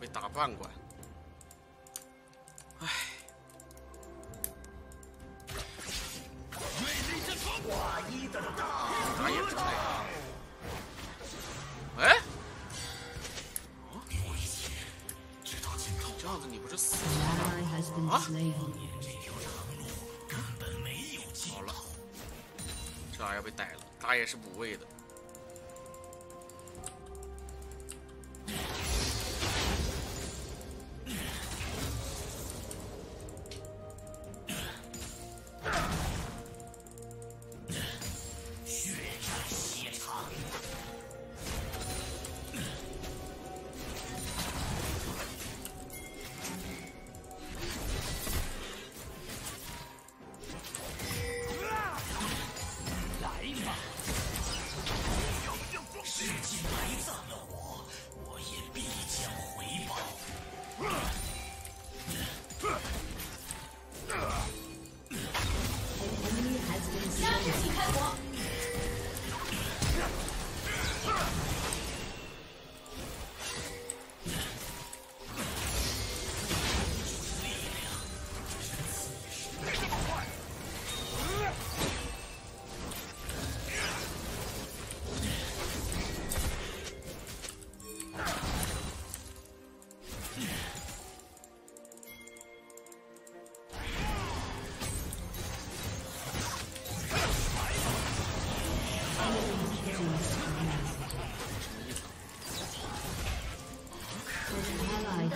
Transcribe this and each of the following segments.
被打半管。唉，华一的大打野之类。哎，这样子你不是死了 Huh? slain. 好了，这要被逮了，打野是补位的。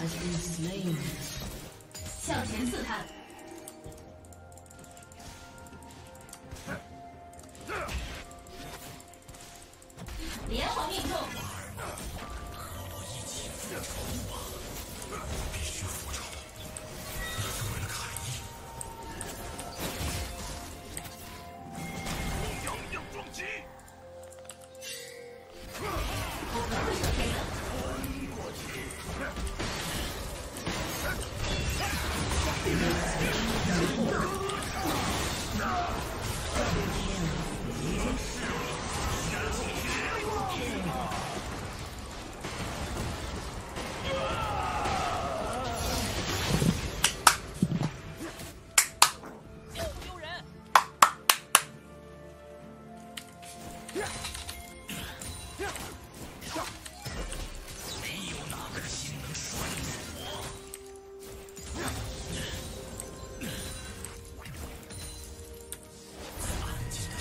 Has been slain. 向前刺探，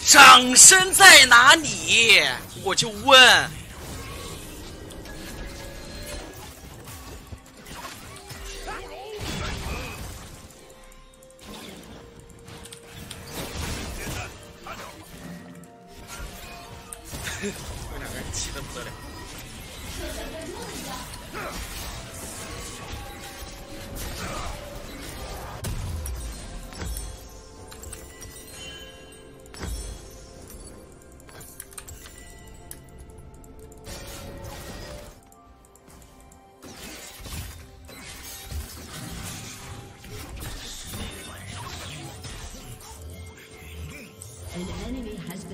掌声在哪里？我就问。这两个人气得不得了。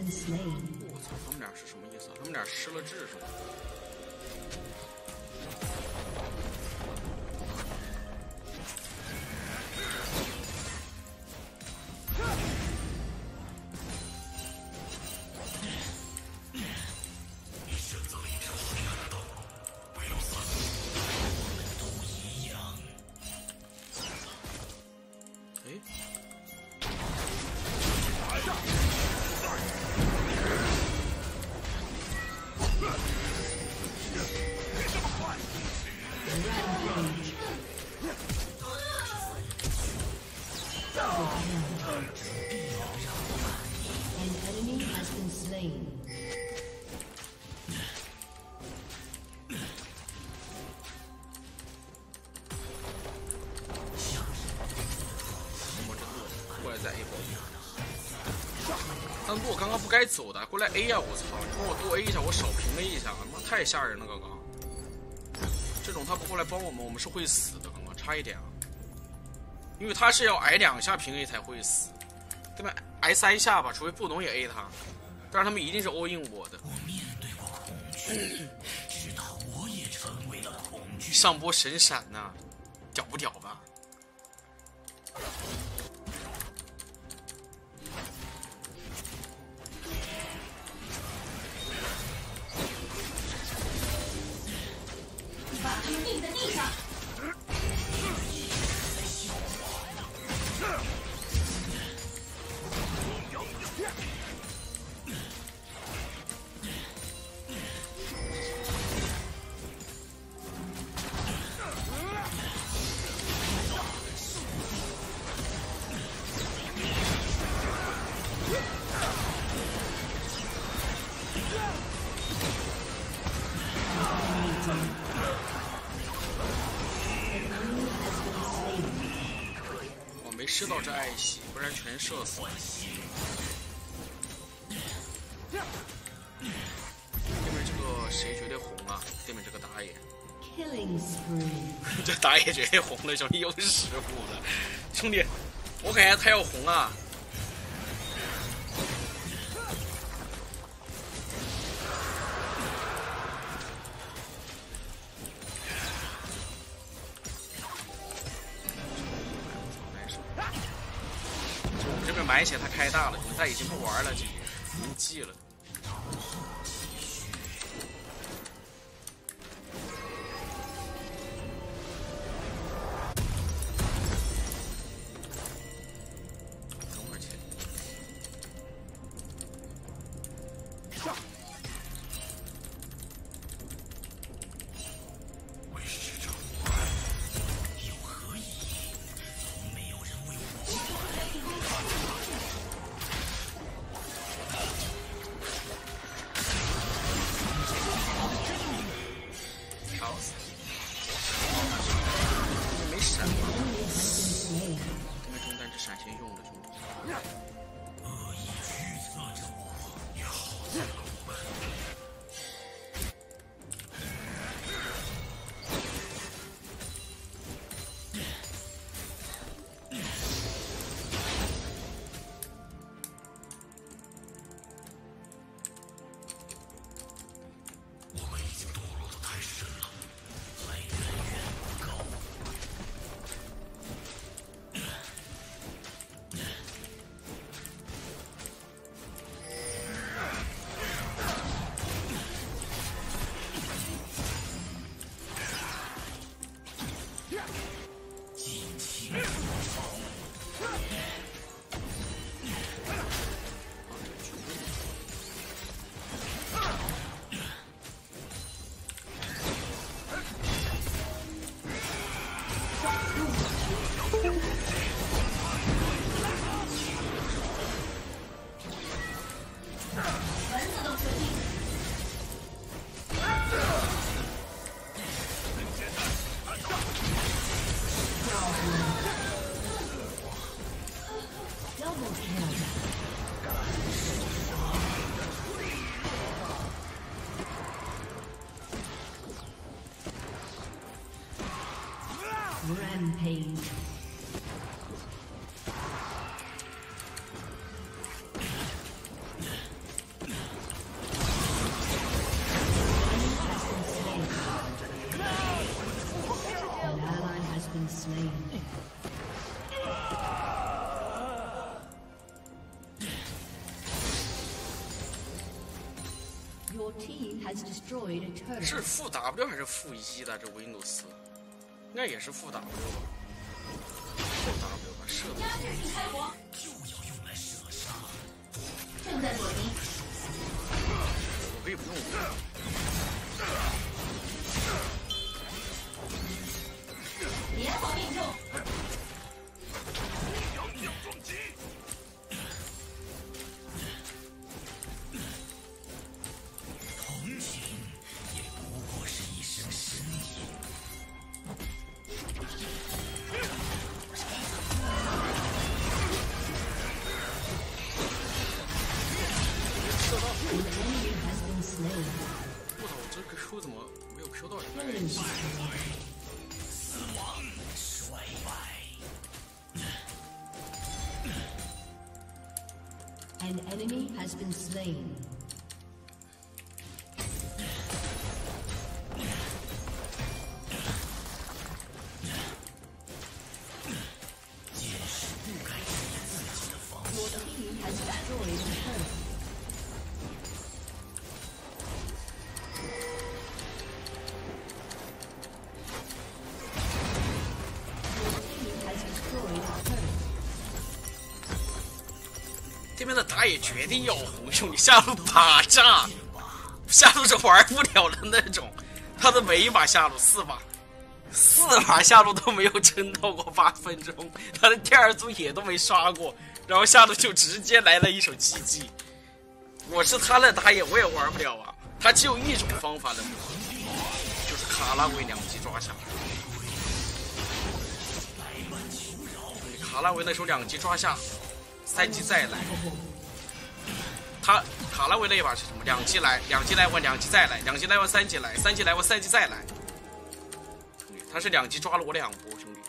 我操，他们俩是什么意思？他们俩失了智是吧？但洛刚刚不该走的，过来 A 呀、我操！你帮我多 A 一下，我少平 A 一下，他妈太吓人了，刚刚。这种他不过来帮我们，我们是会死的，刚刚差一点啊。因为他是要挨两下平 A 才会死，对吧？挨三下吧，除非布农也 A 他，但是他们一定是 all in 我的。我面对过恐惧，直到我也成为了恐惧。上波神闪呐、屌不屌吧？我没射到这爱惜，不然全射死了。对面这个谁绝对红啊？对面这个打野，这打野绝对红了，兄弟又是十五了，兄弟，我感觉他要红啊！就我们这边满血他开大了，他已经不玩了，这局已经记了。是负 W 还是负一的？这维努斯应该也是负 W 吧？负 W 吧，射我操，我这个 Q 怎么没有 Q 到人？死亡，衰败。An enemy has been slain. 这边的打野决定要红，兄弟，下路把炸，下路是玩不了的那种。他的每一把下路四把，四把下路都没有撑到过八分钟，他的第二组野都没刷过，然后下路就直接来了一手 GG。我是他的打野，我也玩不了啊。他只有一种方法能活，就是卡拉维两级抓下。卡拉维那手两级抓下，三级再来。他卡拉维那一把是什么？两级来，两级来完，两级再来，两级来完三级来，三级来完三级再来。兄弟，他是两级抓了我两波，兄弟。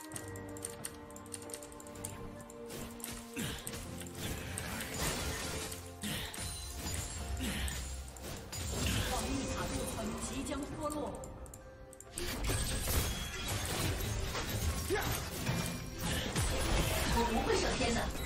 即将脱落。我不会射天的。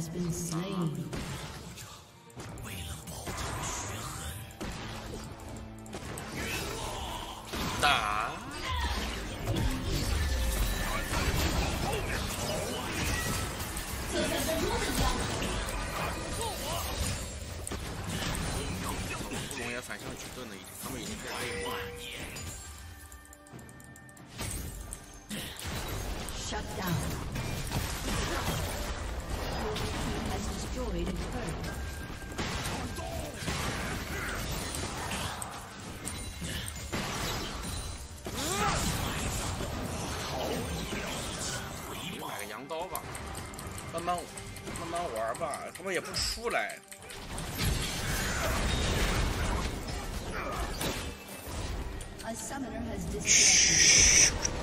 Has been slain. 为他们也不出来。嘘。